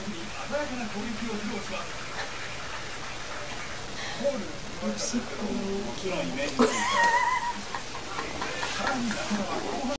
相手に鮮やかな攻撃を披露しますホールもちろんイメージさらには